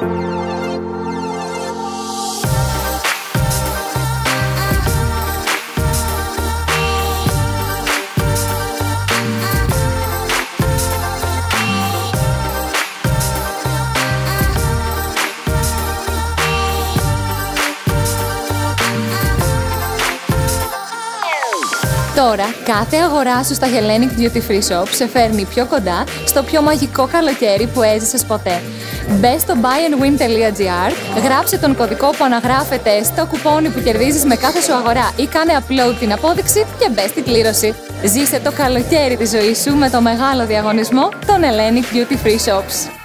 thank you Τώρα, κάθε αγορά σου στα Hellenic Duty Free Shop σε φέρνει πιο κοντά στο πιο μαγικό καλοκαίρι που έζησες ποτέ. Μπε στο buyandwin.gr, γράψε τον κωδικό που αναγράφεται στο κουπόνι που κερδίζεις με κάθε σου αγορά ή κάνε upload την απόδειξη και μπε στην κλήρωση. Ζήσε το καλοκαίρι της ζωής σου με το μεγάλο διαγωνισμό των Hellenic Duty Free Shops.